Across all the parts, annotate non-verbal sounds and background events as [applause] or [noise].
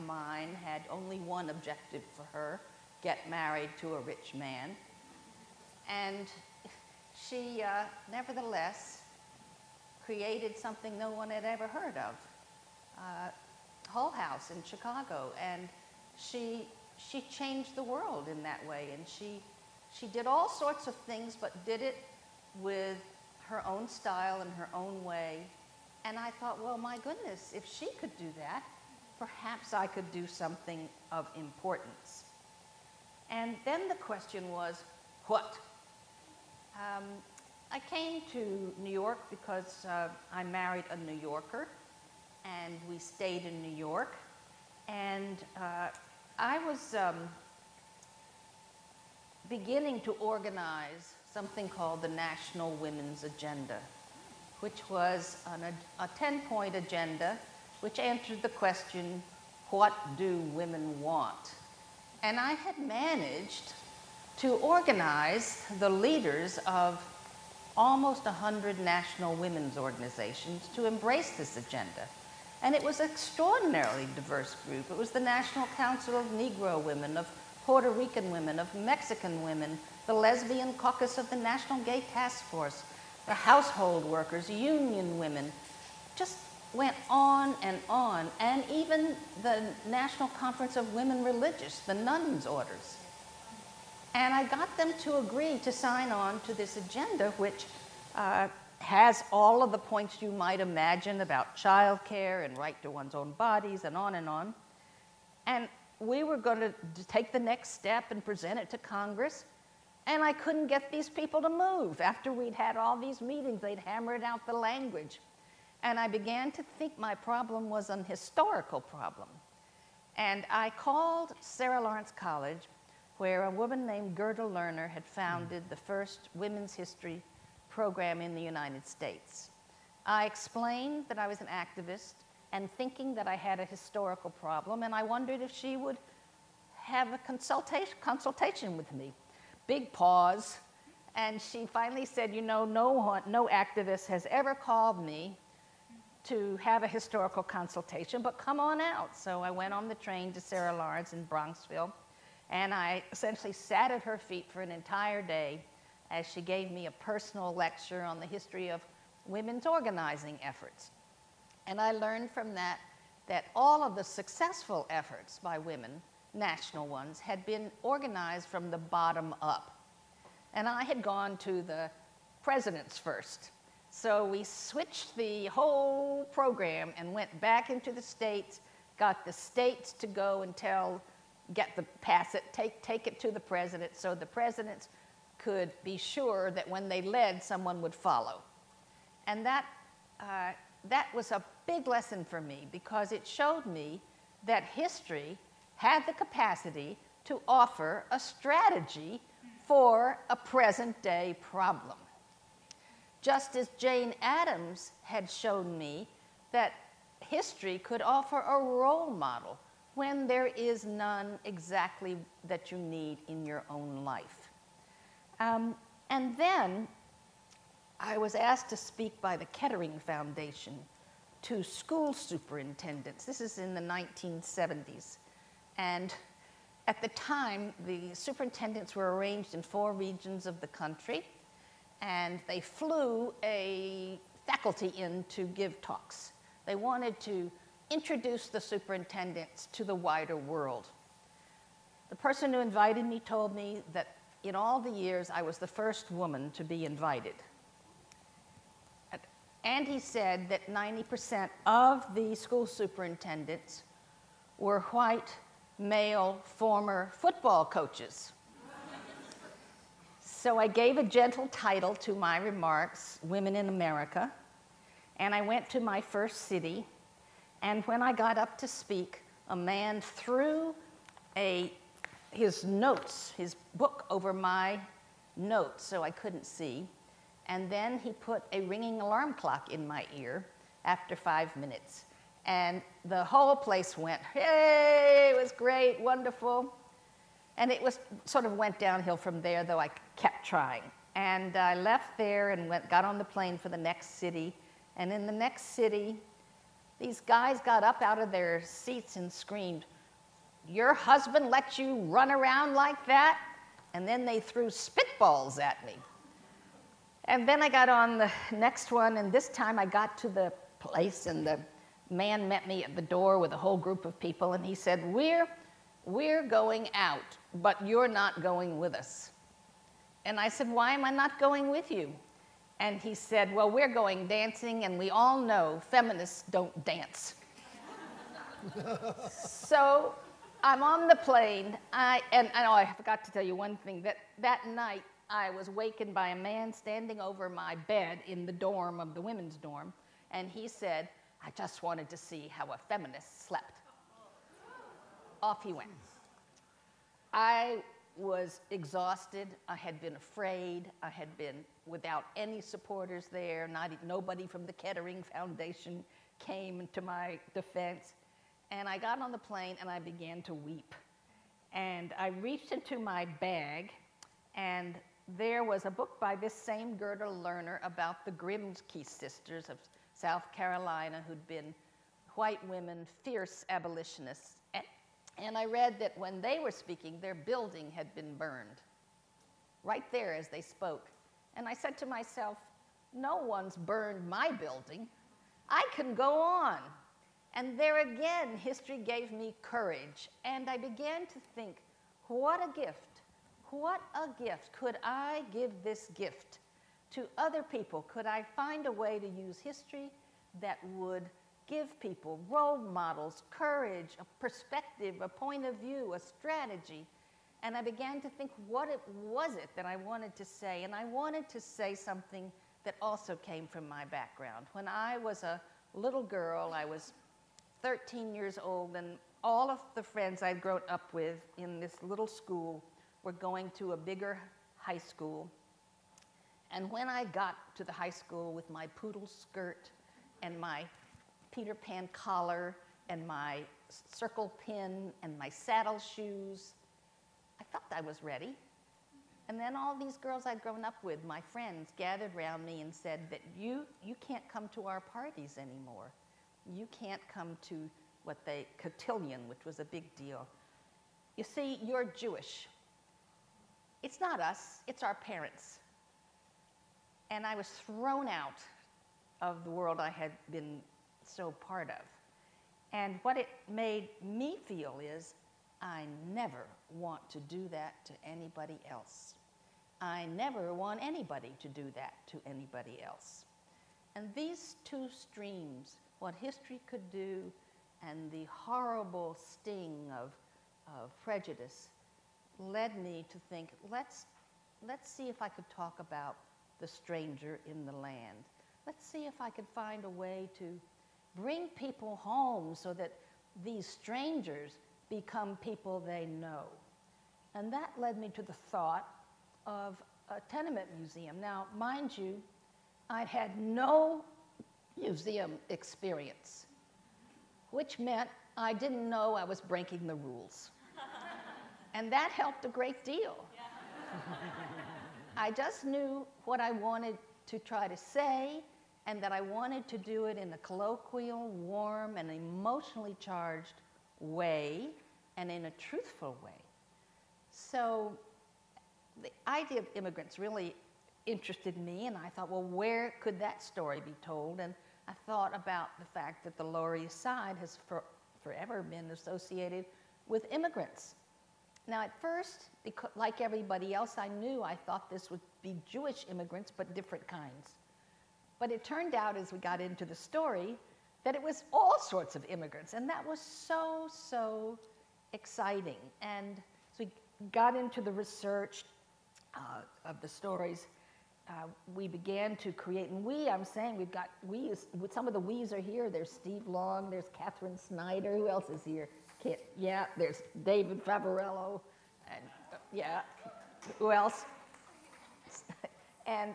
mine had only one objective for her get married to a rich man. And she, uh, nevertheless, created something no one had ever heard of uh, Hull House in Chicago. And she, she changed the world in that way. And she, she did all sorts of things, but did it with her own style and her own way. And I thought, well, my goodness, if she could do that, perhaps I could do something of importance. And then the question was, what? Um, I came to New York because uh, I married a New Yorker, and we stayed in New York. And uh, I was um, beginning to organize something called the National Women's Agenda, which was an, a 10 point agenda which answered the question what do women want? And I had managed to organize the leaders of almost 100 national women's organizations to embrace this agenda. And it was an extraordinarily diverse group. It was the National Council of Negro Women, of Puerto Rican women, of Mexican women, the Lesbian Caucus of the National Gay Task Force, the household workers, union women, just went on and on. And even the National Conference of Women Religious, the nuns' orders. And I got them to agree to sign on to this agenda, which uh, has all of the points you might imagine about childcare and right to one's own bodies and on and on. And we were going to take the next step and present it to Congress. And I couldn't get these people to move. After we'd had all these meetings, they'd hammered out the language. And I began to think my problem was an historical problem. And I called Sarah Lawrence College where a woman named Gerda Lerner had founded the first women's history program in the United States. I explained that I was an activist and thinking that I had a historical problem, and I wondered if she would have a consultation, consultation with me. Big pause, and she finally said, You know, no, no activist has ever called me to have a historical consultation, but come on out. So I went on the train to Sarah Lawrence in Bronxville and I essentially sat at her feet for an entire day as she gave me a personal lecture on the history of women's organizing efforts. And I learned from that that all of the successful efforts by women, national ones, had been organized from the bottom up. And I had gone to the presidents first. So we switched the whole program and went back into the states, got the states to go and tell get the, pass it, take, take it to the president so the presidents could be sure that when they led, someone would follow. And that, uh, that was a big lesson for me because it showed me that history had the capacity to offer a strategy for a present day problem. Just as Jane Addams had shown me that history could offer a role model when there is none exactly that you need in your own life. Um, and then I was asked to speak by the Kettering Foundation to school superintendents. This is in the 1970s. And at the time, the superintendents were arranged in four regions of the country, and they flew a faculty in to give talks. They wanted to introduce the superintendents to the wider world. The person who invited me told me that in all the years I was the first woman to be invited. And he said that 90% of the school superintendents were white, male, former football coaches. So I gave a gentle title to my remarks, Women in America, and I went to my first city, and when I got up to speak, a man threw a, his notes, his book over my notes so I couldn't see. And then he put a ringing alarm clock in my ear after five minutes. And the whole place went, hey, it was great, wonderful. And it was sort of went downhill from there, though I kept trying. And I left there and went, got on the plane for the next city. And in the next city, these guys got up out of their seats and screamed, Your husband let you run around like that? And then they threw spitballs at me. And then I got on the next one, and this time I got to the place, and the man met me at the door with a whole group of people, and he said, We're, we're going out, but you're not going with us. And I said, Why am I not going with you? And he said, Well, we're going dancing, and we all know feminists don't dance. [laughs] so I'm on the plane, I, and I know oh, I forgot to tell you one thing that that night I was wakened by a man standing over my bed in the dorm of the women's dorm, and he said, I just wanted to see how a feminist slept. Off he went. I was exhausted. I had been afraid. I had been without any supporters there. Not, nobody from the Kettering Foundation came to my defense. And I got on the plane and I began to weep. And I reached into my bag, and there was a book by this same Gerda Lerner about the Grimke sisters of South Carolina who'd been white women, fierce abolitionists. And I read that when they were speaking, their building had been burned right there as they spoke. And I said to myself, no one's burned my building. I can go on. And there again, history gave me courage. And I began to think, what a gift. What a gift. Could I give this gift to other people? Could I find a way to use history that would give people role models, courage, a perspective, a point of view, a strategy. And I began to think, what it was it that I wanted to say? And I wanted to say something that also came from my background. When I was a little girl, I was 13 years old, and all of the friends I'd grown up with in this little school were going to a bigger high school. And when I got to the high school with my poodle skirt and my Peter Pan collar and my circle pin and my saddle shoes. I felt I was ready. And then all these girls I'd grown up with, my friends, gathered around me and said that you, you can't come to our parties anymore. You can't come to what they, cotillion, which was a big deal. You see, you're Jewish. It's not us, it's our parents. And I was thrown out of the world I had been so part of. And what it made me feel is I never want to do that to anybody else. I never want anybody to do that to anybody else. And these two streams, what history could do and the horrible sting of, of prejudice, led me to think let's, let's see if I could talk about the stranger in the land. Let's see if I could find a way to bring people home so that these strangers become people they know. And that led me to the thought of a tenement museum. Now, mind you, I'd had no museum experience, which meant I didn't know I was breaking the rules. [laughs] and that helped a great deal. Yeah. [laughs] I just knew what I wanted to try to say and that I wanted to do it in a colloquial, warm, and emotionally charged way and in a truthful way. So the idea of immigrants really interested me, and I thought, well, where could that story be told? And I thought about the fact that the Lower East Side has for, forever been associated with immigrants. Now, at first, like everybody else I knew, I thought this would be Jewish immigrants, but different kinds. But it turned out as we got into the story that it was all sorts of immigrants, and that was so, so exciting. And so we got into the research uh, of the stories. Uh, we began to create, and we, I'm saying, we've got, we, some of the we's are here. There's Steve Long, there's Catherine Snyder. Who else is here? Kit, yeah, there's David Favaloro, and uh, yeah, who else? [laughs] and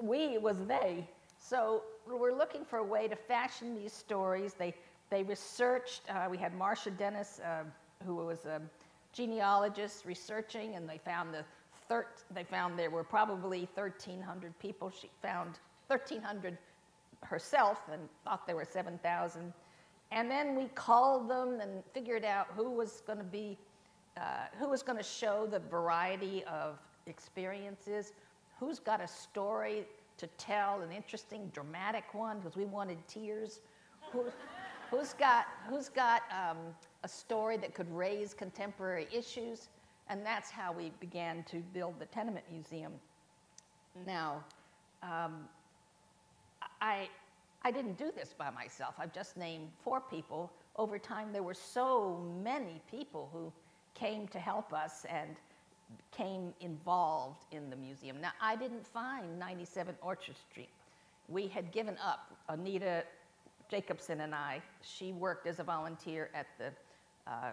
we was they. So we're looking for a way to fashion these stories. They, they researched, uh, we had Marcia Dennis, uh, who was a genealogist researching, and they found, the thir- they found there were probably 1,300 people. She found 1,300 herself and thought there were 7,000. And then we called them and figured out who was going to be, uh, who was going to show the variety of experiences, who's got a story to tell, an interesting, dramatic one, because we wanted tears. Who, who's got, who's got um, a story that could raise contemporary issues? And that's how we began to build the Tenement Museum. Now, um, I, I didn't do this by myself. I've just named four people. Over time, there were so many people who came to help us and came involved in the museum. Now, I didn't find 97 Orchard Street. We had given up. Anita Jacobson and I, she worked as a volunteer at the, uh,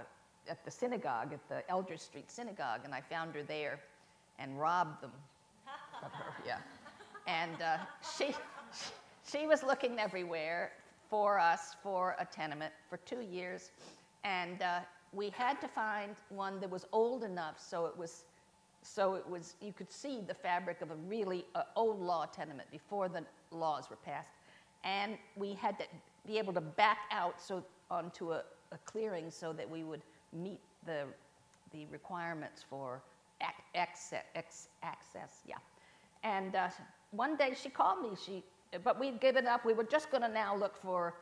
at the synagogue, at the Eldridge Street Synagogue, and I found her there and robbed them of her. [laughs] Yeah. And uh, she, she was looking everywhere for us for a tenement for two years. And uh, we had to find one that was old enough so it was so it was you could see the fabric of a really uh, old law tenement before the laws were passed. And we had to be able to back out so onto a, a clearing so that we would meet the the requirements for ac- access, access yeah. And uh, one day she called me she but we'd given up. We were just going to now look for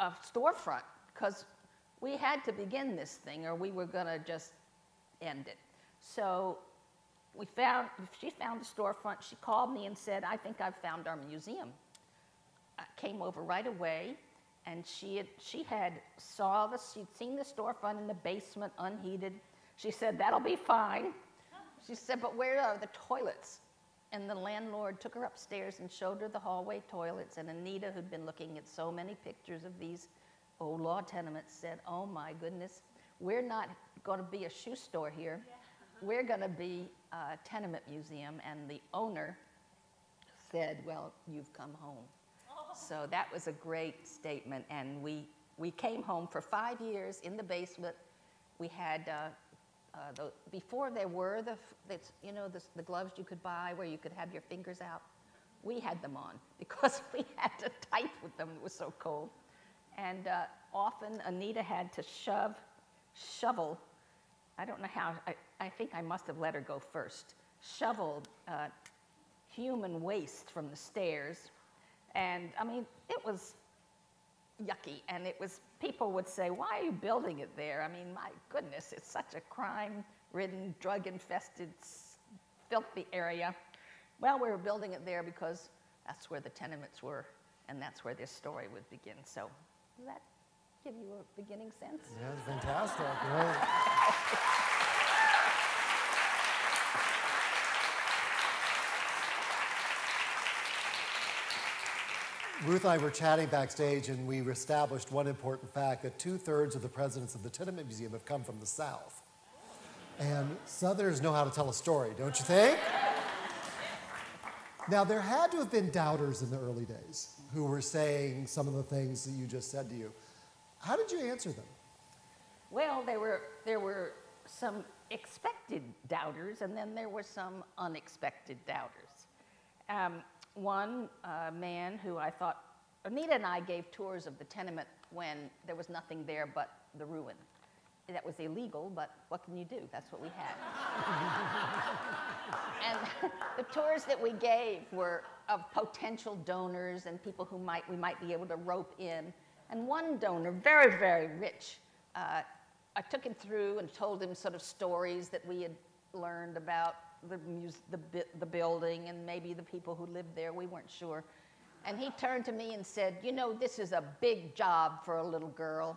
a storefront because we had to begin this thing or we were going to just end it. So we found, she found the storefront. She called me and said, I think I've found our museum. I came over right away and she had, she had saw the, she'd seen the storefront in the basement unheated. She said, that'll be fine. She said, but where are the toilets? And the landlord took her upstairs and showed her the hallway toilets. And Anita, who'd been looking at so many pictures of these old law tenements said, oh my goodness, we're not going to be a shoe store here. We're going to be a tenement museum. And the owner said, well, you've come home. So that was a great statement. And we, we came home for five years in the basement. We had, uh, uh, the, before there were the, the you know, the, the gloves you could buy where you could have your fingers out. We had them on [laughs] because we had to type with them. It was so cold. And uh, often Anita had to shove, shovel, I don't know how, I, I think I must have let her go first, shoveled uh, human waste from the stairs. And I mean, it was yucky. And it was, people would say, why are you building it there? I mean, my goodness, it's such a crime ridden, drug infested, filthy area. Well, we were building it there because that's where the tenements were, and that's where this story would begin. So does that give you a beginning sense? Yeah, it's fantastic. [laughs] Ruth and I were chatting backstage, and we established one important fact that two thirds of the presidents of the Tenement Museum have come from the South. And Southerners know how to tell a story, don't you think? Now, there had to have been doubters in the early days who were saying some of the things that you just said to you. How did you answer them? Well, there were, there were some expected doubters, and then there were some unexpected doubters. Um, one uh, man who I thought, Anita and I gave tours of the tenement when there was nothing there but the ruin that was illegal, but what can you do? That's what we had. [laughs] and [laughs] the tours that we gave were of potential donors and people who might we might be able to rope in. And one donor, very very rich, uh, I took him through and told him sort of stories that we had learned about the, the, the building and maybe the people who lived there. We weren't sure. And he turned to me and said, "You know, this is a big job for a little girl."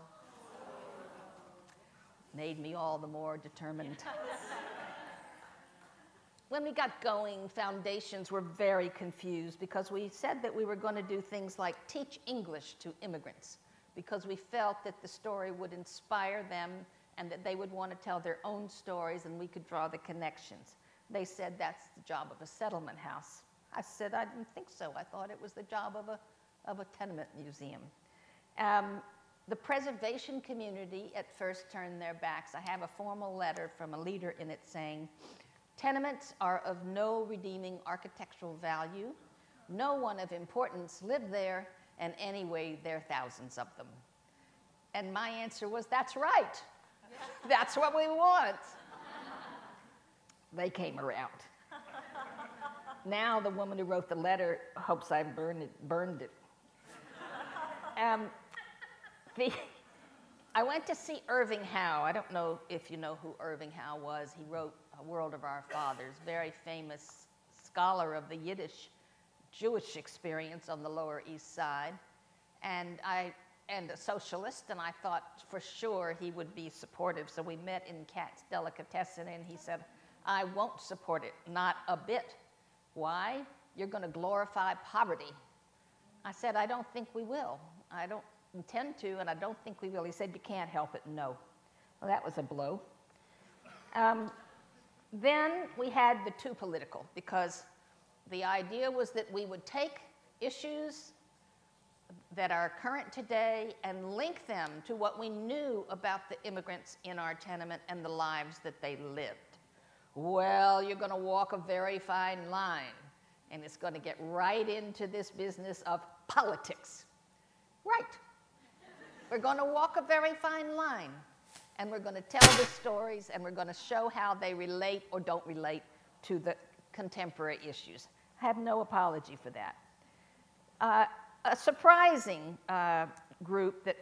made me all the more determined. [laughs] when we got going, foundations were very confused because we said that we were going to do things like teach English to immigrants because we felt that the story would inspire them and that they would want to tell their own stories and we could draw the connections. They said that's the job of a settlement house. I said I didn't think so. I thought it was the job of a, of a tenement museum. Um, the preservation community at first turned their backs. I have a formal letter from a leader in it saying, Tenements are of no redeeming architectural value. No one of importance lived there, and anyway, there are thousands of them. And my answer was, That's right. That's what we want. They came around. Now the woman who wrote the letter hopes I burned it. Burned it. Um, the, I went to see Irving Howe. I don't know if you know who Irving Howe was. He wrote A World of Our Fathers, very famous scholar of the Yiddish Jewish experience on the Lower East Side. And I and a socialist, and I thought for sure he would be supportive. So we met in Katz's Delicatessen, and he said, I won't support it, not a bit. Why? You're going to glorify poverty. I said, I don't think we will. I don't intend to, and I don't think we will. He said, You can't help it. No. Well, that was a blow. Um, then we had the too political because the idea was that we would take issues that are current today and link them to what we knew about the immigrants in our tenement and the lives that they lived. Well, you're going to walk a very fine line, and it's going to get right into this business of politics. Right. We're going to walk a very fine line, and we're going to tell the stories, and we're going to show how they relate or don't relate to the contemporary issues. I have no apology for that. Uh, a surprising uh, group that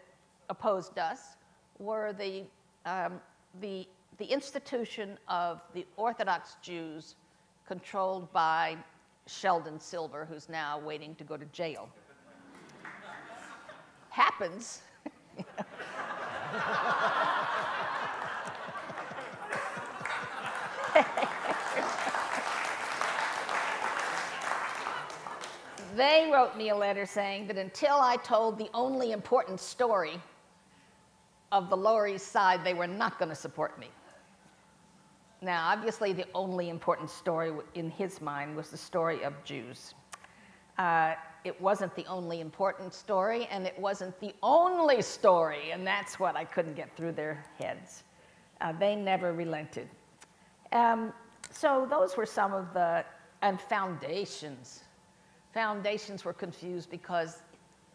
opposed us were the, um, the, the institution of the Orthodox Jews controlled by Sheldon Silver, who's now waiting to go to jail. [laughs] Happens. [laughs] they wrote me a letter saying that until I told the only important story of the Lower East Side, they were not going to support me. Now, obviously, the only important story in his mind was the story of Jews. Uh, it wasn't the only important story, and it wasn't the only story, and that's what I couldn't get through their heads. Uh, they never relented. Um, so, those were some of the, and foundations foundations were confused because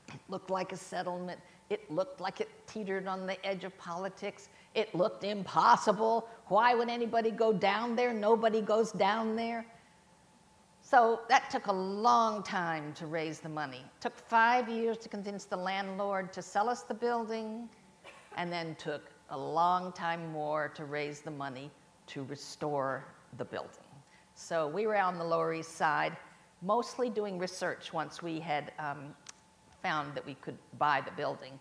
it looked like a settlement. It looked like it teetered on the edge of politics. It looked impossible. Why would anybody go down there? Nobody goes down there. So that took a long time to raise the money. It took five years to convince the landlord to sell us the building, and then took a long time more to raise the money to restore the building. So we were on the Lower East Side mostly doing research once we had um, found that we could buy the building.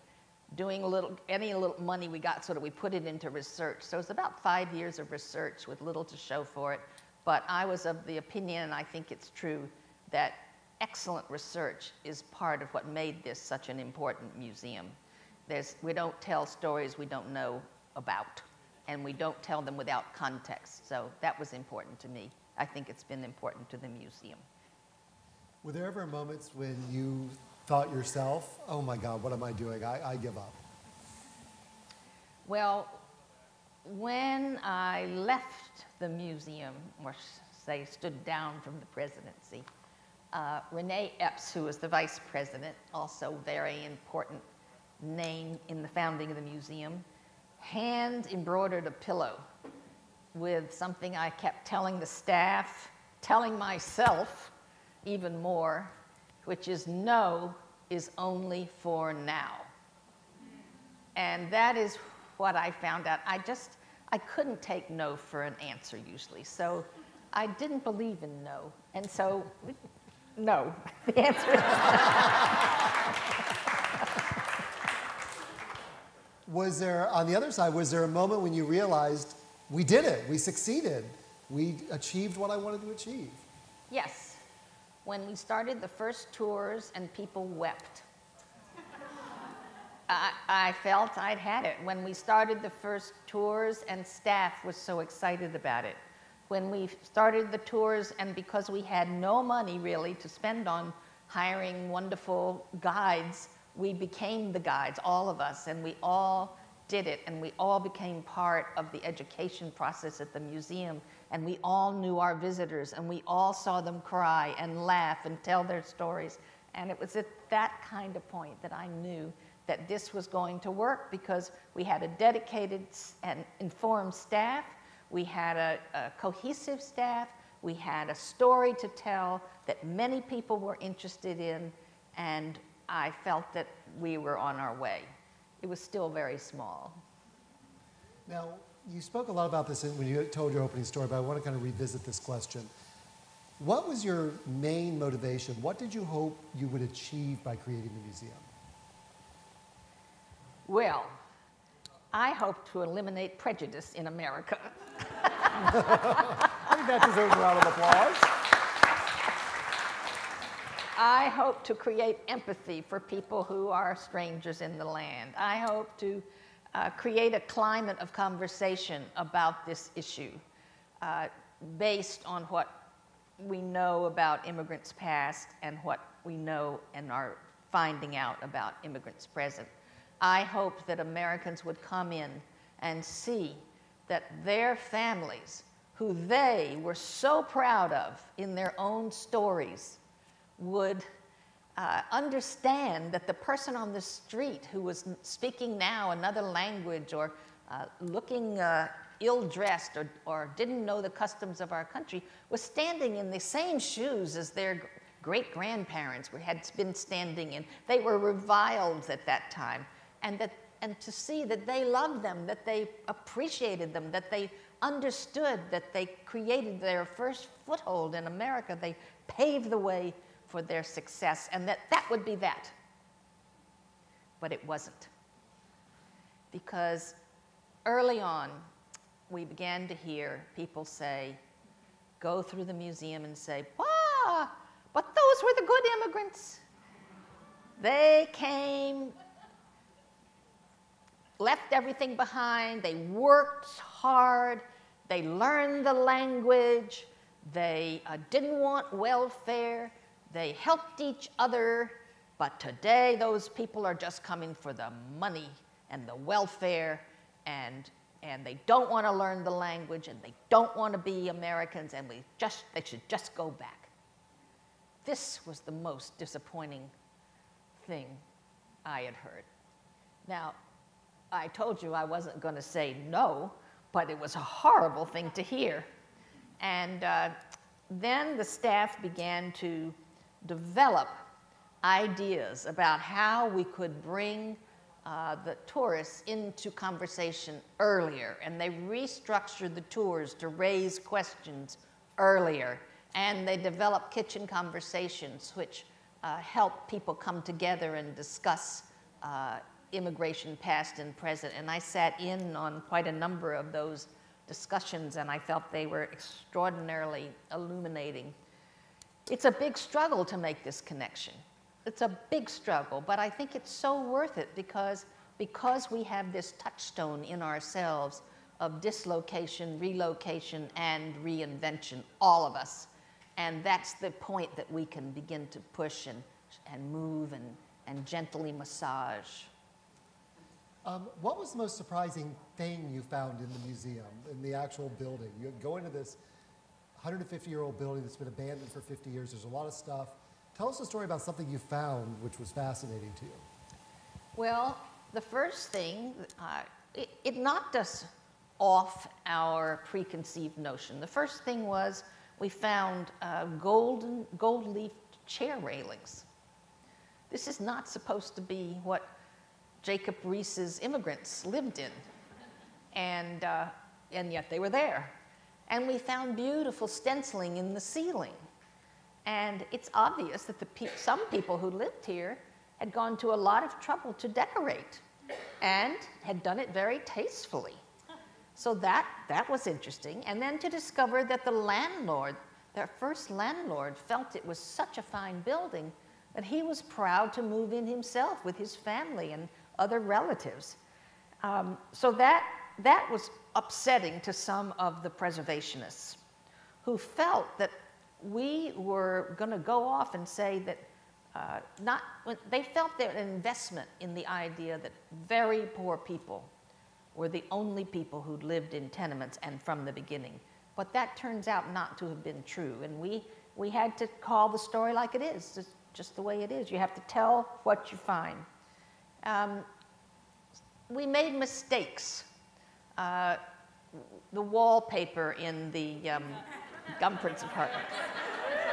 Doing a little, any little money we got so that we put it into research. So it was about five years of research with little to show for it. But I was of the opinion, and I think it's true, that excellent research is part of what made this such an important museum. There's, we don't tell stories we don't know about, and we don't tell them without context. So that was important to me. I think it's been important to the museum. Were there ever moments when you thought yourself, oh my God, what am I doing? I, I give up? Well, when I left the museum, or say stood down from the presidency, uh, Renee Epps, who was the vice president, also very important name in the founding of the museum, hand embroidered a pillow with something I kept telling the staff, telling myself, even more, which is no is only for now. And that is what I found out. I just, I couldn't take no for an answer usually. So I didn't believe in no. And so, no. [laughs] The answer is Was there, on the other side, was there a moment when you realized we did it, we succeeded, we achieved what I wanted to achieve? Yes when we started the first tours and people wept. [laughs] I, I, felt I'd had it. When we started the first tours and staff was so excited about it. When we started the tours and because we had no money really to spend on hiring wonderful guides, we became the guides, all of us, and we all did it and we all became part of the education process at the museum and we all knew our visitors and we all saw them cry and laugh and tell their stories. And it was at that kind of point that I knew that this was going to work because we had a dedicated and informed staff, we had a, a cohesive staff, we had a story to tell that many people were interested in, and I felt that we were on our way. It was still very small. Now, you spoke a lot about this when you told your opening story, but I want to kind of revisit this question. What was your main motivation? What did you hope you would achieve by creating the museum? Well, I hope to eliminate prejudice in America. [laughs] I think that deserves a round of applause. I hope to create empathy for people who are strangers in the land. I hope to uh, create a climate of conversation about this issue uh, based on what we know about immigrants past and what we know and are finding out about immigrants present. I hope that Americans would come in and see that their families, who they were so proud of in their own stories, would uh, understand that the person on the street who was speaking now another language or uh, looking uh, ill dressed or, or didn't know the customs of our country was standing in the same shoes as their great grandparents had been standing in. They were reviled at that time. And, that, and to see that they loved them, that they appreciated them, that they understood that they created their first foothold in America, they paved the way for their success, and that that would be that. But it wasn't. Because early on, we began to hear people say, go through the museum and say, ah, but those were the good immigrants. They came, left everything behind, they worked hard, they learned the language, they uh, didn't want welfare, they helped each other, but today those people are just coming for the money and the welfare and and they don't want to learn the language and they don't want to be Americans and we just they should just go back. This was the most disappointing thing I had heard. Now, I told you I wasn't going to say no, but it was a horrible thing to hear. And uh, then the staff began to develop ideas about how we could bring uh, the tourists into conversation earlier. And they restructured the tours to raise questions earlier. And they developed kitchen conversations, which uh, help people come together and discuss uh, immigration past and present. And I sat in on quite a number of those discussions, and I felt they were extraordinarily illuminating. It's a big struggle to make this connection. It's a big struggle, but I think it's so worth it because, because we have this touchstone in ourselves of dislocation, relocation, and reinvention, all of us. And that's the point that we can begin to push and, and move and, and gently massage. Um, what was the most surprising thing you found in the museum, in the actual building? You go into this 150 year old building that's been abandoned for 50 years. There's a lot of stuff. Tell us a story about something you found which was fascinating to you. Well, the first thing, uh, it, it knocked us off our preconceived notion. The first thing was we found uh, golden, gold leaf chair railings. This is not supposed to be what Jacob Riis's immigrants lived in. And, uh, and yet they were there and we found beautiful stenciling in the ceiling. And it's obvious that the pe some people who lived here had gone to a lot of trouble to decorate and had done it very tastefully. So that, that was interesting. And then to discover that the landlord, their first landlord, felt it was such a fine building that he was proud to move in himself with his family and other relatives. Um, so that, that was upsetting to some of the preservationists who felt that we were going to go off and say that uh, not, they felt an investment in the idea that very poor people were the only people who lived in tenements and from the beginning. But that turns out not to have been true. And we, we had to call the story like it is, just, just the way it is. You have to tell what you find. Um, we made mistakes. Uh, the wallpaper in the um, Gumpertz apartment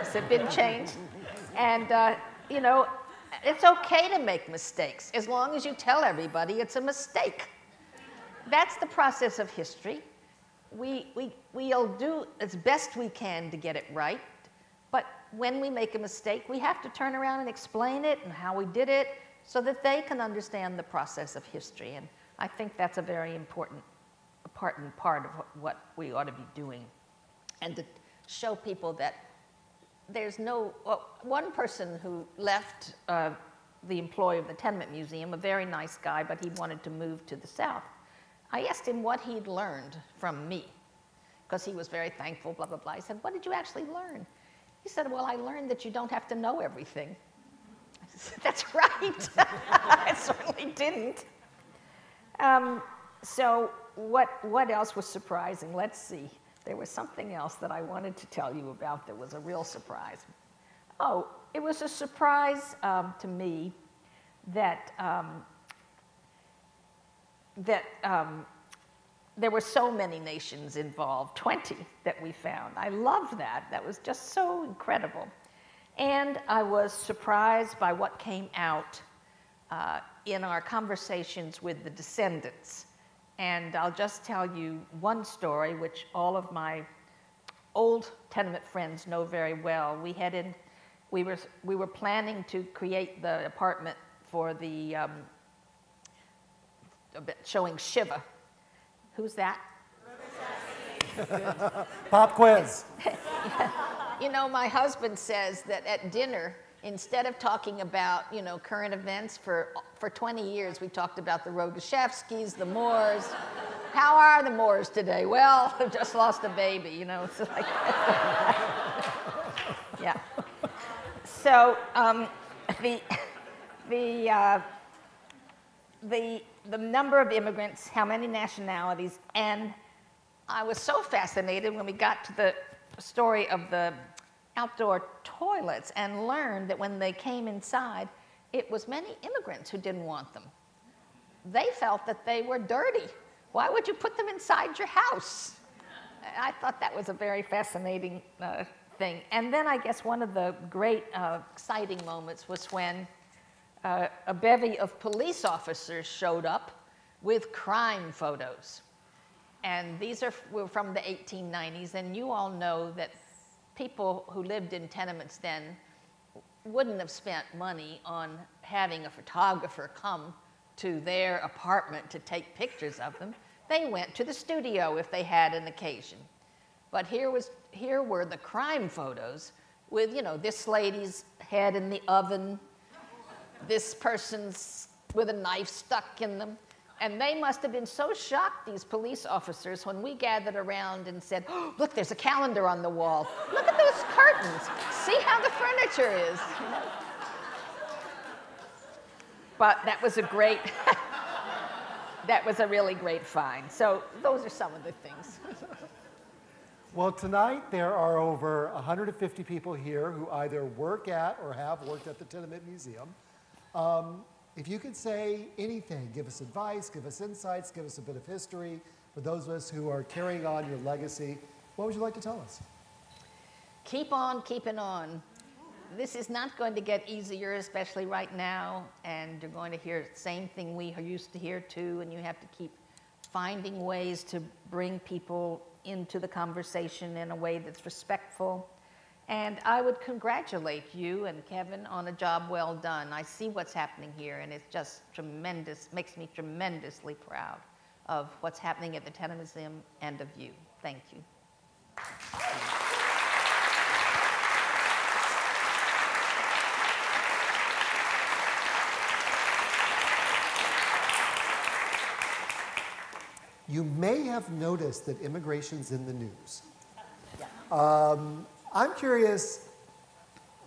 has it been changed? And, uh, you know, it's okay to make mistakes as long as you tell everybody it's a mistake. That's the process of history. We, we, we'll do as best we can to get it right, but when we make a mistake, we have to turn around and explain it and how we did it so that they can understand the process of history. And I think that's a very important part and part of what we ought to be doing. And to show people that there's no, well, one person who left uh, the employee of the Tenement Museum, a very nice guy, but he wanted to move to the South. I asked him what he'd learned from me, because he was very thankful, blah, blah, blah. I said, What did you actually learn? He said, Well, I learned that you don't have to know everything. [laughs] I said, That's right. [laughs] I certainly didn't. Um, so, what, what else was surprising? Let's see. There was something else that I wanted to tell you about that was a real surprise. Oh, it was a surprise um, to me that, um, that um, there were so many nations involved 20 that we found. I loved that. That was just so incredible. And I was surprised by what came out uh, in our conversations with the descendants. And I'll just tell you one story, which all of my old tenement friends know very well. We headed, we were, we were planning to create the apartment for the um, showing Shiva. Who's that? Pop quiz. [laughs] you know, my husband says that at dinner, instead of talking about, you know, current events for, for 20 years, we talked about the Rogarshevskys, the Moores. How are the Moores today? Well, [laughs] I've just lost a baby, you know. It's like [laughs] yeah. So um, the, the, uh, the, the number of immigrants, how many nationalities, and I was so fascinated when we got to the story of the outdoor toilets and learned that when they came inside, it was many immigrants who didn't want them. They felt that they were dirty. Why would you put them inside your house? I thought that was a very fascinating uh, thing. And then I guess one of the great uh, exciting moments was when uh, a bevy of police officers showed up with crime photos. And these are were from the 1890s, and you all know that people who lived in tenements then wouldn't have spent money on having a photographer come to their apartment to take pictures of them. They went to the studio if they had an occasion. But here, was, here were the crime photos with, you know, this lady's head in the oven, this person's with a knife stuck in them. And they must have been so shocked, these police officers, when we gathered around and said, oh, Look, there's a calendar on the wall. Look at those curtains. See how the furniture is. But that was a great, [laughs] that was a really great find. So those are some of the things. Well, tonight there are over 150 people here who either work at or have worked at the Tenement Museum. Um, if you could say anything, give us advice, give us insights, give us a bit of history for those of us who are carrying on your legacy, what would you like to tell us? Keep on keeping on. This is not going to get easier, especially right now, and you're going to hear the same thing we are used to hear too, and you have to keep finding ways to bring people into the conversation in a way that's respectful and I would congratulate you and Kevin on a job well done. I see what's happening here, and it's just tremendous, makes me tremendously proud of what's happening at the Tenement Museum and of you. Thank you. You may have noticed that immigration's in the news. Um, I'm curious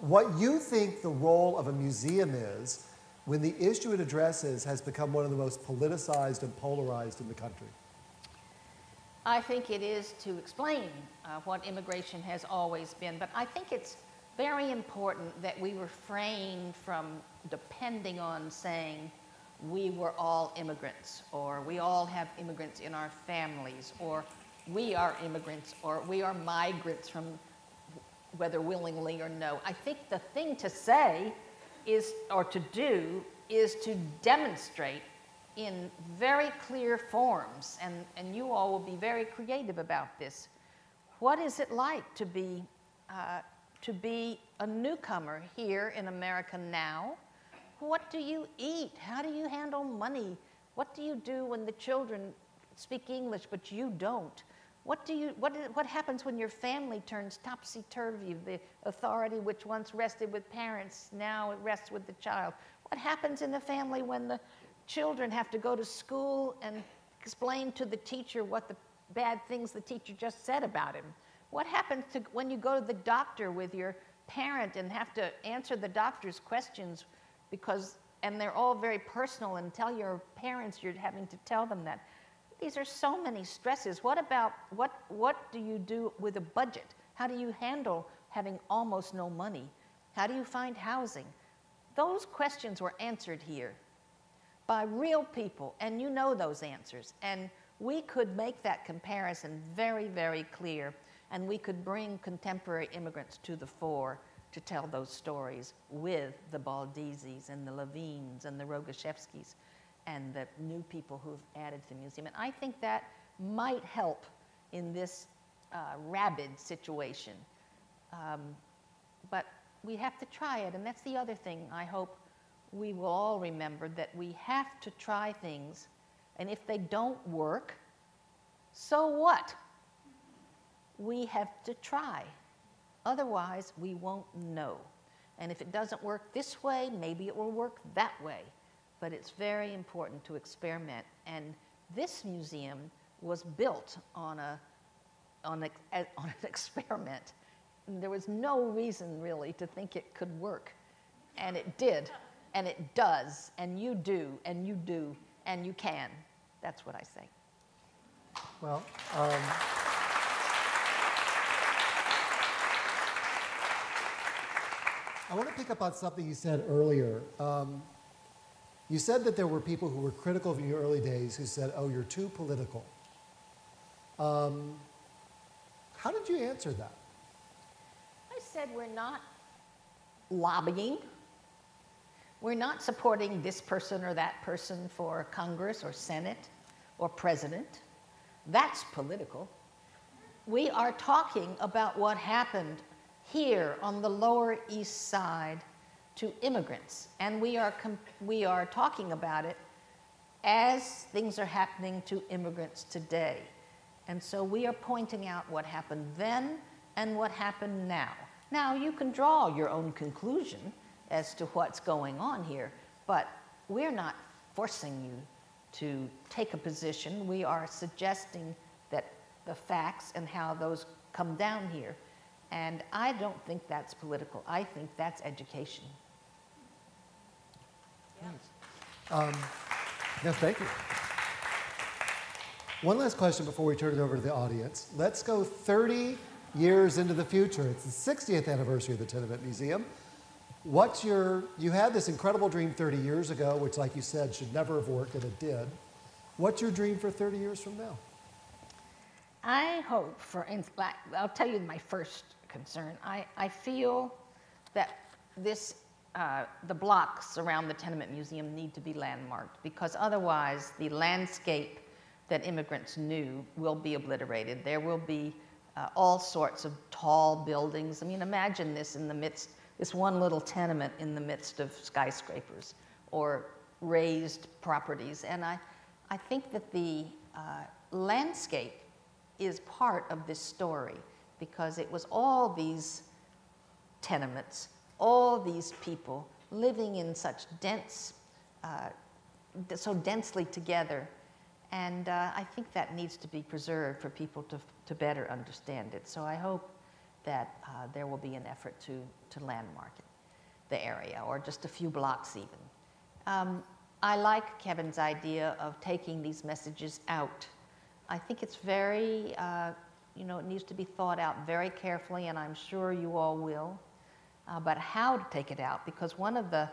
what you think the role of a museum is when the issue it addresses has become one of the most politicized and polarized in the country. I think it is to explain uh, what immigration has always been, but I think it's very important that we refrain from depending on saying we were all immigrants, or we all have immigrants in our families, or we are immigrants, or we are migrants from whether willingly or no. I think the thing to say is, or to do, is to demonstrate in very clear forms, and, and you all will be very creative about this. What is it like to be, uh, to be a newcomer here in America now? What do you eat? How do you handle money? What do you do when the children speak English but you don't? What, do you, what, what happens when your family turns topsy turvy? The authority which once rested with parents, now it rests with the child. What happens in the family when the children have to go to school and explain to the teacher what the bad things the teacher just said about him? What happens to when you go to the doctor with your parent and have to answer the doctor's questions because, and they're all very personal and tell your parents you're having to tell them that? These are so many stresses. What about, what, what do you do with a budget? How do you handle having almost no money? How do you find housing? Those questions were answered here by real people, and you know those answers. And we could make that comparison very, very clear, and we could bring contemporary immigrants to the fore to tell those stories with the Baldizzis and the Levines and the Rogarshevskys and the new people who've added to the museum. And I think that might help in this uh, rabid situation. Um, but we have to try it, and that's the other thing I hope we will all remember that we have to try things, and if they don't work, so what? We have to try. Otherwise, we won't know. And if it doesn't work this way, maybe it will work that way but it's very important to experiment. And this museum was built on, a, on, a, [laughs] on an experiment. And there was no reason really to think it could work. And it did, and it does, and you do, and you do, and you can. That's what I say. Well, um, I want to pick up on something you said earlier. Um, you said that there were people who were critical of your early days who said, oh, you're too political. Um, how did you answer that? I said we're not lobbying. We're not supporting this person or that person for Congress or Senate or president. That's political. We are talking about what happened here on the Lower East Side to immigrants. And we are, we are talking about it as things are happening to immigrants today. And so we are pointing out what happened then and what happened now. Now, you can draw your own conclusion as to what's going on here, but we're not forcing you to take a position. We are suggesting that the facts and how those come down here. And I don't think that's political. I think that's education. Um, no, thank you. One last question before we turn it over to the audience. Let's go 30 years into the future. It's the 60th anniversary of the Tenement Museum. What's your, you had this incredible dream 30 years ago, which, like you said, should never have worked, and it did. What's your dream for 30 years from now? I hope, for instance, I'll tell you my first concern. I, I feel that this uh, the blocks around the tenement museum need to be landmarked because otherwise the landscape that immigrants knew will be obliterated. There will be uh, all sorts of tall buildings. I mean, imagine this in the midst, this one little tenement in the midst of skyscrapers or raised properties. And I, I think that the uh, landscape is part of this story because it was all these tenements all these people living in such dense, uh, so densely together. And uh, I think that needs to be preserved for people to, to better understand it. So I hope that uh, there will be an effort to, to landmark it, the area, or just a few blocks even. Um, I like Kevin's idea of taking these messages out. I think it's very, uh, you know, it needs to be thought out very carefully, and I'm sure you all will uh, but how to take it out. Because one of the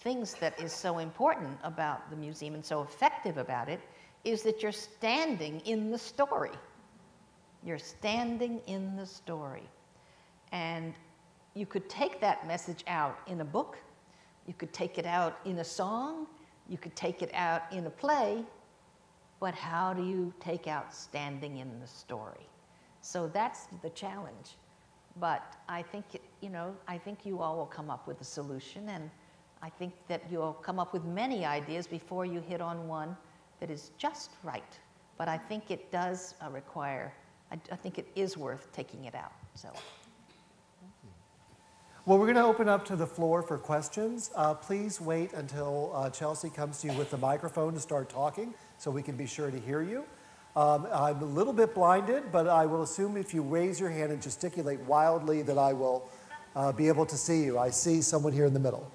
things that is so important about the museum and so effective about it is that you're standing in the story. You're standing in the story. And you could take that message out in a book, you could take it out in a song, you could take it out in a play, but how do you take out standing in the story? So that's the challenge. But I think, you know, I think you all will come up with a solution, and I think that you'll come up with many ideas before you hit on one that is just right. But I think it does uh, require, I, I think it is worth taking it out. So. Well, we're going to open up to the floor for questions. Uh, please wait until uh, Chelsea comes to you with the microphone to start talking so we can be sure to hear you. Um, I'm a little bit blinded, but I will assume if you raise your hand and gesticulate wildly that I will uh, be able to see you. I see someone here in the middle.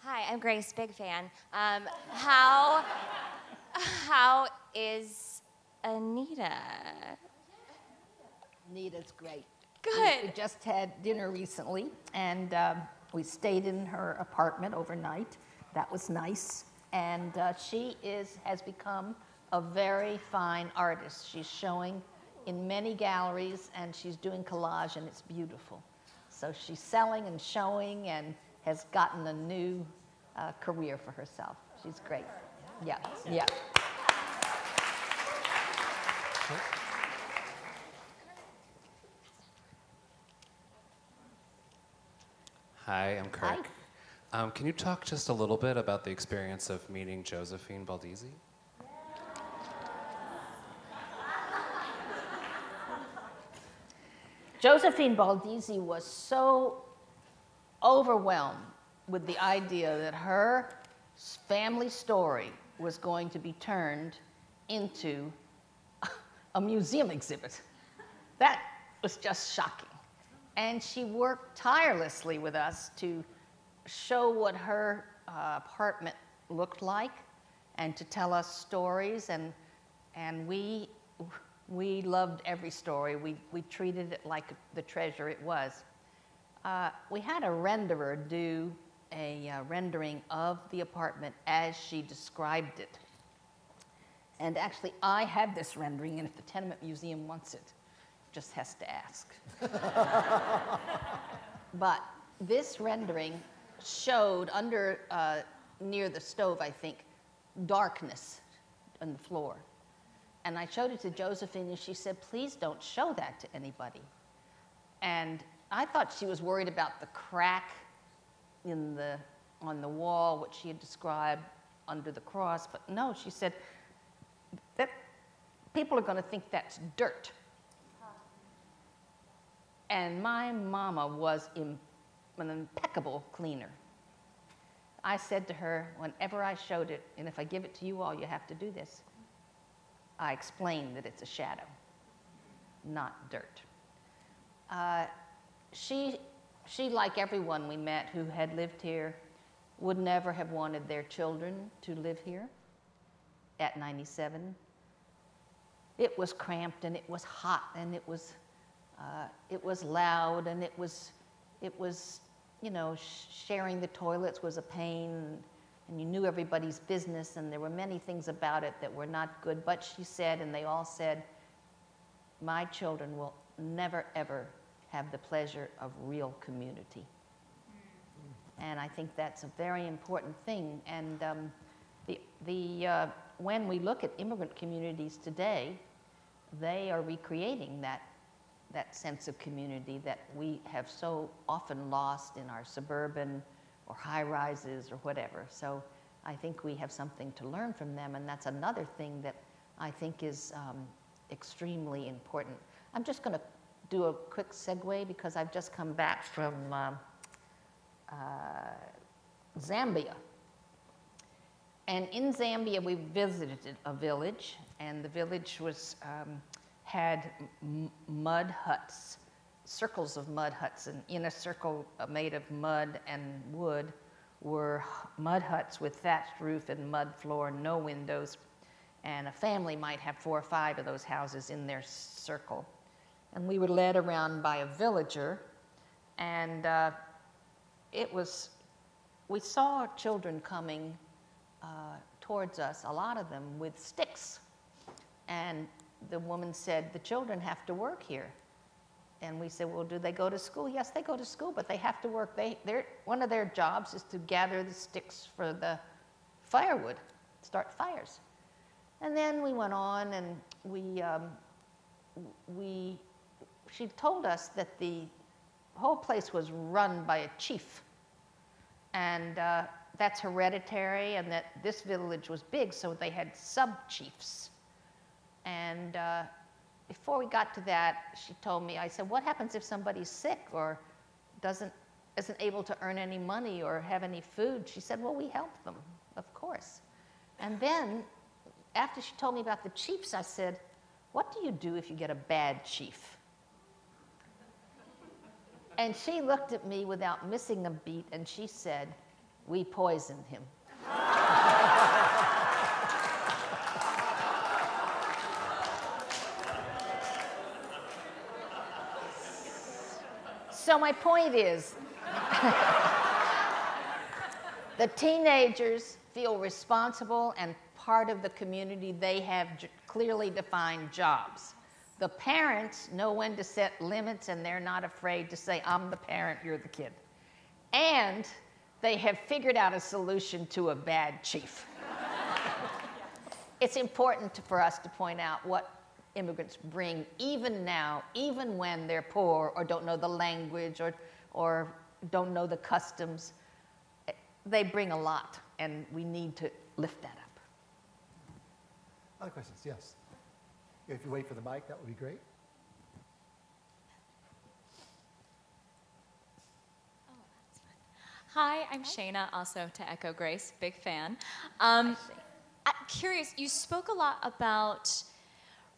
Hi, I'm Grace, big fan. Um, how, [laughs] how is Anita? Nita's great. Good. We, we just had dinner recently, and um, we stayed in her apartment overnight. That was nice. And uh, she is has become a very fine artist. She's showing in many galleries, and she's doing collage, and it's beautiful. So she's selling and showing, and has gotten a new uh, career for herself. She's great. Yeah, yeah. Hi, I'm Kirk. Um, can you talk just a little bit about the experience of meeting Josephine Baldizzi? Josephine Baldizzi was so overwhelmed with the idea that her family story was going to be turned into [laughs] a museum exhibit. That was just shocking. And she worked tirelessly with us to show what her uh, apartment looked like and to tell us stories. And, and we, we loved every story. We, we treated it like the treasure it was. Uh, we had a renderer do a uh, rendering of the apartment as she described it. And actually, I have this rendering, and if the Tenement Museum wants it, just has to ask. [laughs] but this rendering showed under, uh, near the stove, I think, darkness on the floor. And I showed it to Josephine, and she said, Please don't show that to anybody. And I thought she was worried about the crack in the, on the wall, which she had described under the cross. But no, she said, that people are going to think that's dirt. And my mama was Im- an impeccable cleaner. I said to her, whenever I showed it, and if I give it to you all, you have to do this, I explained that it's a shadow, not dirt. Uh, she, she, like everyone we met who had lived here, would never have wanted their children to live here at 97. It was cramped and it was hot and it was, uh, it was loud and it was, it was you know, sharing the toilets was a pain, and you knew everybody's business, and there were many things about it that were not good. But she said, and they all said, My children will never, ever have the pleasure of real community. And I think that's a very important thing. And um, the, the, uh, when we look at immigrant communities today, they are recreating that that sense of community that we have so often lost in our suburban or high rises or whatever. So I think we have something to learn from them, and that's another thing that I think is um, extremely important. I'm just going to do a quick segue because I've just come back from uh, uh, Zambia. And in Zambia, we visited a village, and the village was um, had mud huts, circles of mud huts, and in a circle uh, made of mud and wood were mud huts with thatched roof and mud floor, no windows, and a family might have four or five of those houses in their circle. And we were led around by a villager And uh, it was, we saw children coming uh, towards us, a lot of them with sticks. And the woman said, The children have to work here. And we said, Well, do they go to school? Yes, they go to school, but they have to work. They, they're, one of their jobs is to gather the sticks for the firewood, start fires. And then we went on and we, um, we, she told us that the whole place was run by a chief. And uh, that's hereditary, and that this village was big, so they had sub chiefs. And uh, before we got to that, she told me, I said, What happens if somebody's sick or doesn't, isn't able to earn any money or have any food? She said, Well, we help them, of course. And then, after she told me about the chiefs, I said, What do you do if you get a bad chief? And she looked at me without missing a beat and she said, We poisoned him. [laughs] So, my point is [laughs] the teenagers feel responsible and part of the community. They have clearly defined jobs. The parents know when to set limits and they're not afraid to say, I'm the parent, you're the kid. And they have figured out a solution to a bad chief. [laughs] it's important to- for us to point out what immigrants bring, even now, even when they're poor or don't know the language or, or don't know the customs. They bring a lot, and we need to lift that up. Other questions? Yes. If you wait for the mic, that would be great. Hi, I'm Shayna, also to echo Grace, big fan. Um, I'm curious, you spoke a lot about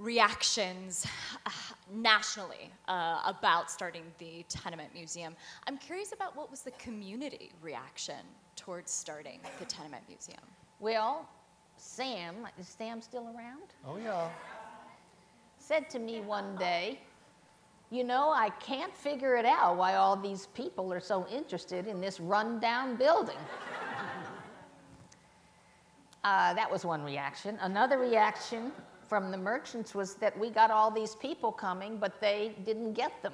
reactions uh, nationally uh, about starting the Tenement Museum. I'm curious about what was the community reaction towards starting the Tenement Museum? Well, Sam, is Sam still around? Oh, yeah. Said to me one day, You know, I can't figure it out why all these people are so interested in this rundown building. [laughs] Uh, that was one reaction. Another reaction from the merchants was that we got all these people coming, but they didn't get them.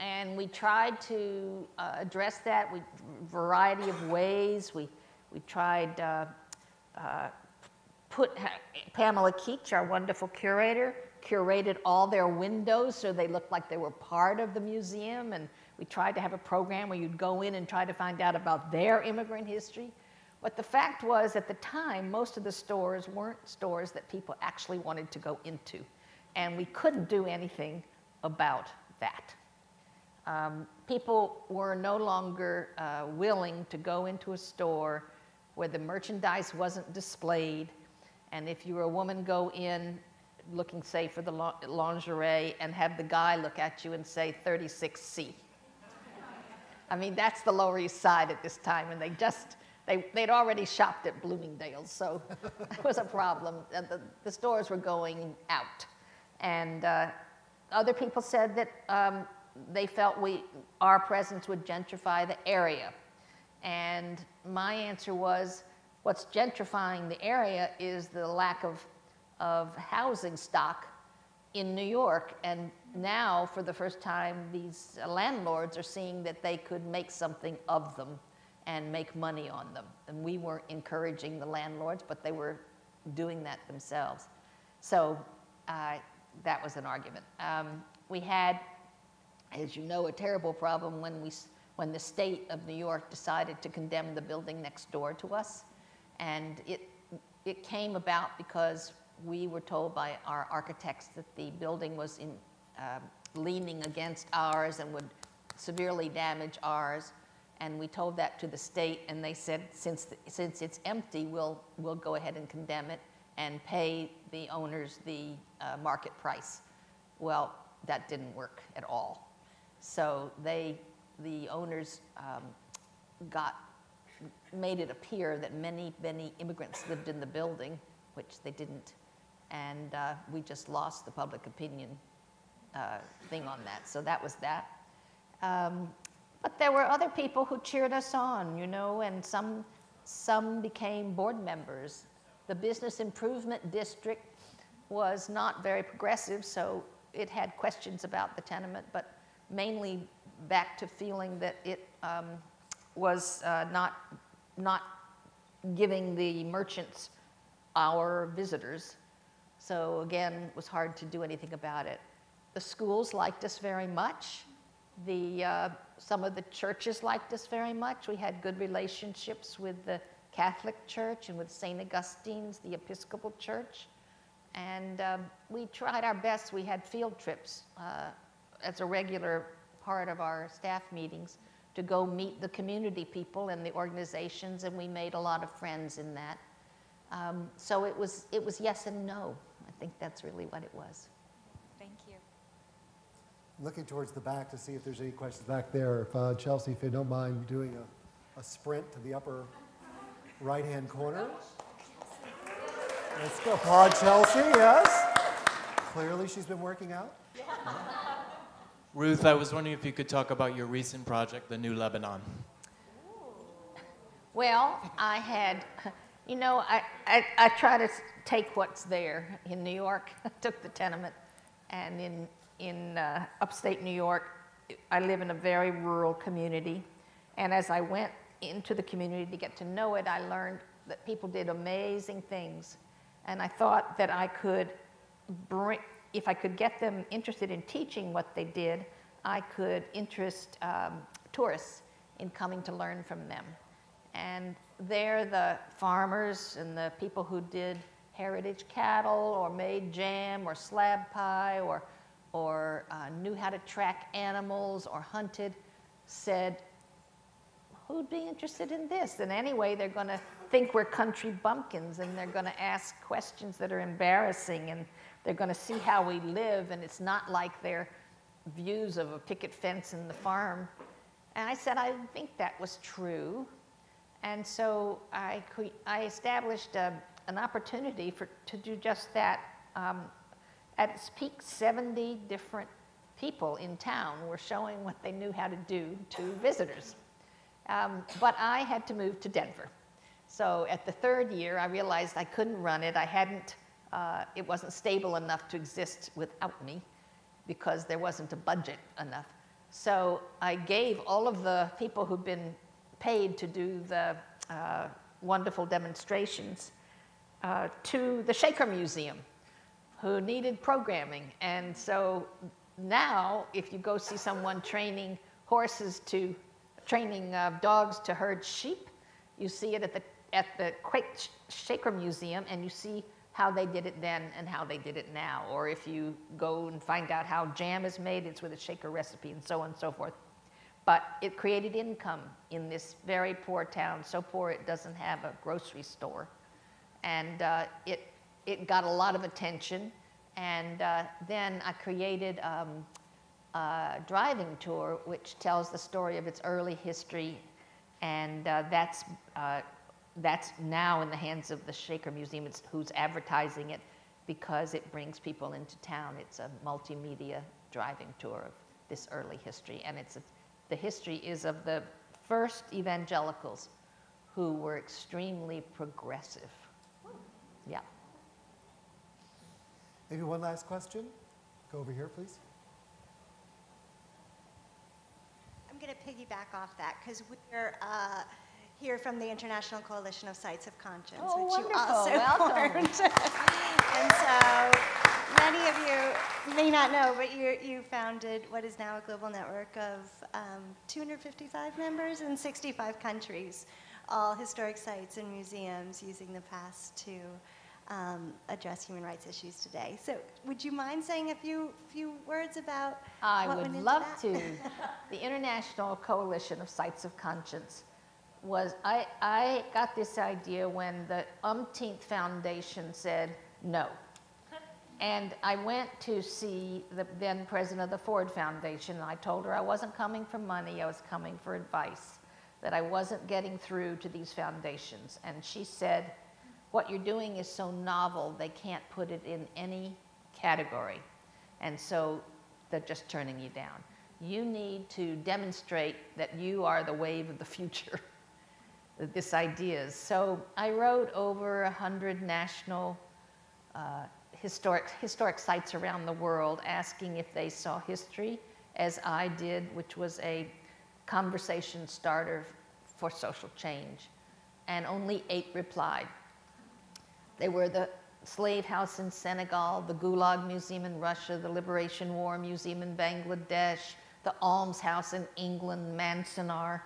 And we tried to uh, address that with variety of ways. We, we tried uh, uh, put Pamela Keech, our wonderful curator, curated all their windows so they looked like they were part of the museum. And we tried to have a program where you'd go in and try to find out about their immigrant history. But the fact was, at the time, most of the stores weren't stores that people actually wanted to go into. And we couldn't do anything about that. Um, people were no longer uh, willing to go into a store where the merchandise wasn't displayed. And if you were a woman, go in looking, say, for the lingerie and have the guy look at you and say 36C. I mean, that's the Lower East Side at this time, and they just, they, they'd already shopped at Bloomingdale's, so [laughs] it was a problem. The, the stores were going out. And uh, other people said that um, they felt we, our presence would gentrify the area. And my answer was, what's gentrifying the area is the lack of, of housing stock in New York. And now, for the first time, these landlords are seeing that they could make something of them and make money on them. And we weren't encouraging the landlords, but they were doing that themselves. So uh, that was an argument. Um, we had, as you know, a terrible problem when, we, when the state of New York decided to condemn the building next door to us. And it, it came about because we were told by our architects that the building was in, um leaning against ours and would severely damage ours. And we told that to the state, and they said, since, the, since it's empty, we'll, we'll go ahead and condemn it and pay the owners the uh, market price. Well, that didn't work at all. So they, the owners um, got, made it appear that many, many immigrants lived in the building, which they didn't. And uh, we just lost the public opinion uh, thing on that. So that was that. Um, but there were other people who cheered us on, you know, and some, some became board members. The Business Improvement District was not very progressive, so it had questions about the tenement, but mainly back to feeling that it um, was uh, not, not giving the merchants our visitors. So again, it was hard to do anything about it. The schools liked us very much. The, uh, some of the churches liked us very much. We had good relationships with the Catholic Church and with St. Augustine's, the Episcopal Church. And um, we tried our best. We had field trips uh, as a regular part of our staff meetings to go meet the community people and the organizations, and we made a lot of friends in that. Um, so it was, it was yes and no. I think that's really what it was. Thank you. Looking towards the back to see if there's any questions back there. If uh, Chelsea, if you don't mind doing a, a sprint to the upper right-hand corner. Let's go. Applaud Chelsea, yes. Clearly she's been working out. Yeah. Ruth, I was wondering if you could talk about your recent project, the New Lebanon. Well, I had, you know, I, I, I try to take what's there. In New York, [laughs] I took the tenement, and in, in uh, upstate New York, I live in a very rural community. And as I went into the community to get to know it, I learned that people did amazing things. And I thought that I could bring, if I could get them interested in teaching what they did, I could interest um, tourists in coming to learn from them. And there, the farmers and the people who did heritage cattle or made jam or slab pie or, or uh, knew how to track animals or hunted said, Who'd be interested in this? And anyway, they're going to think we're country bumpkins and they're going to ask questions that are embarrassing and they're going to see how we live and it's not like their views of a picket fence in the farm. And I said, I think that was true. And so I, I established a, an opportunity for, to do just that. Um, at its peak, 70 different people in town were showing what they knew how to do to visitors. Um, but I had to move to Denver. So at the third year, I realized I couldn't run it. I hadn't, uh, it wasn't stable enough to exist without me because there wasn't a budget enough. So I gave all of the people who'd been paid to do the uh, wonderful demonstrations uh, to the Shaker Museum, who needed programming. And so now, if you go see someone training horses to, training uh, dogs to herd sheep, you see it at the, at the Quake Shaker Museum, and you see how they did it then and how they did it now. Or if you go and find out how jam is made, it's with a shaker recipe, and so on and so forth. But it created income in this very poor town, so poor it doesn't have a grocery store. And uh, it, it got a lot of attention. And uh, then I created um, a driving tour, which tells the story of its early history. And uh, that's, uh, that's now in the hands of the Shaker Museum, it's, who's advertising it because it brings people into town. It's a multimedia driving tour of this early history. And it's a, the history is of the first evangelicals who were extremely progressive. Yeah. Maybe one last question? Go over here, please. I'm going to piggyback off that because we're uh, here from the International Coalition of Sites of Conscience, Oh, which you wonderful. also [laughs] Welcome. formed. and so many of you may not know, but you, you founded what is now a global network of um, 255 members in 65 countries, all historic sites and museums using the past to um, address human rights issues today. So, would you mind saying a few few words about I would love to. [laughs] The International Coalition of Sites of Conscience was, I, I got this idea when the umpteenth foundation said no. And I went to see the then president of the Ford Foundation, and I told her I wasn't coming for money, I was coming for advice, that I wasn't getting through to these foundations. And she said, What you're doing is so novel, they can't put it in any category. And so they're just turning you down. you need to demonstrate that you are the wave of the future, [laughs] this idea is. So I wrote over 100 national uh, historic, historic sites around the world asking if they saw history as I did, which was a conversation starter for social change. And only eight replied. They were the slave house in Senegal, the Gulag Museum in Russia, the Liberation War Museum in Bangladesh, the Almshouse in England, Manzanar.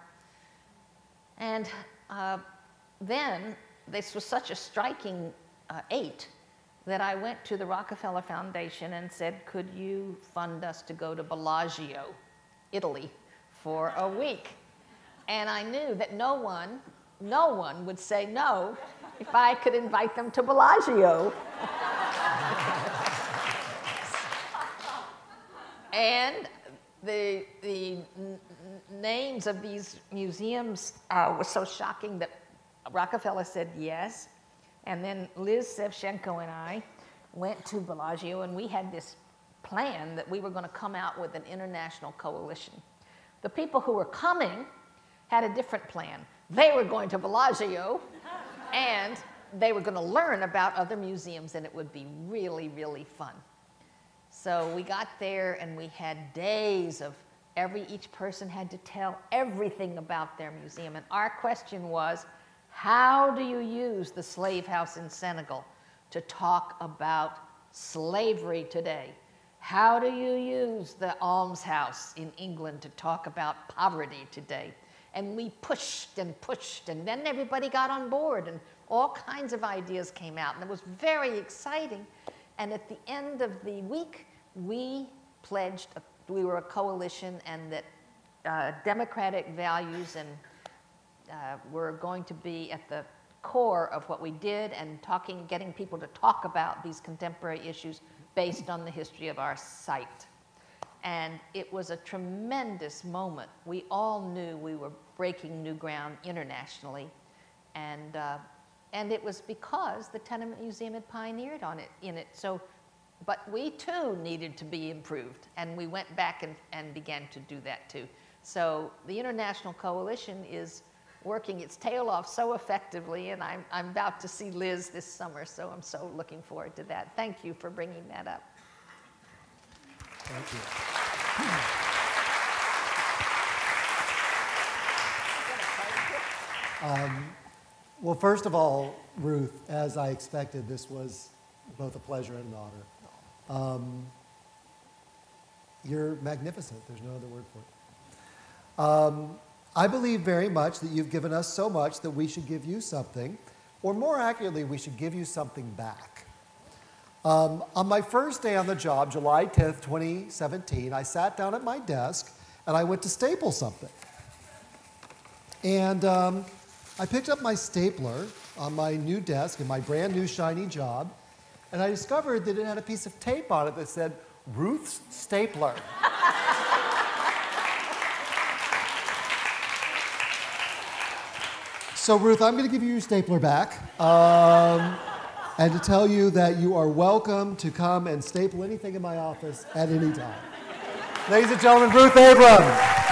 And uh, then this was such a striking uh, eight that I went to the Rockefeller Foundation and said, Could you fund us to go to Bellagio, Italy, for a week? And I knew that no one, no one would say no if I could invite them to Bellagio. and the, the names of these museums uh, were so shocking that Rockefeller said yes. And then Liz Sevcenko and I went to Bellagio, and we had this plan that we were going to come out with an international coalition. The people who were coming had a different plan. They were going to Bellagio, and they were going to learn about other museums, and it would be really, really fun. So we got there, and we had days of every each person had to tell everything about their museum. And our question was, how do you use the slave house in Senegal to talk about slavery today? How do you use the almshouse in England to talk about poverty today? And we pushed and pushed, and then everybody got on board, and all kinds of ideas came out, and it was very exciting. And at the end of the week, we pledged, we were a coalition, and that uh, democratic values and uh, were going to be at the core of what we did and talking, getting people to talk about these contemporary issues based on the history of our site. And it was a tremendous moment. We all knew we were breaking new ground internationally. And, uh, and it was because the Tenement Museum had pioneered on it, in it. So, but we too needed to be improved. And we went back and, and began to do that too. So the International Coalition is working its tail off so effectively, and I'm, I'm about to see Liz this summer, so I'm so looking forward to that. Thank you for bringing that up. Thank you. Um, well, first of all, Ruth, as I expected, this was both a pleasure and an honor. Um, you're magnificent. There's no other word for it. Um, I believe very much that you've given us so much that we should give you something, or more accurately, we should give you something back. Um, on my first day on the job, July 10th, 2017, I sat down at my desk and I went to staple something. And um, I picked up my stapler on my new desk in my brand new shiny job, and I discovered that it had a piece of tape on it that said, Ruth's Stapler. [laughs] So, Ruth, I'm going to give you your stapler back um, and to tell you that you are welcome to come and staple anything in my office at any time. Ladies and gentlemen, Ruth Abrams.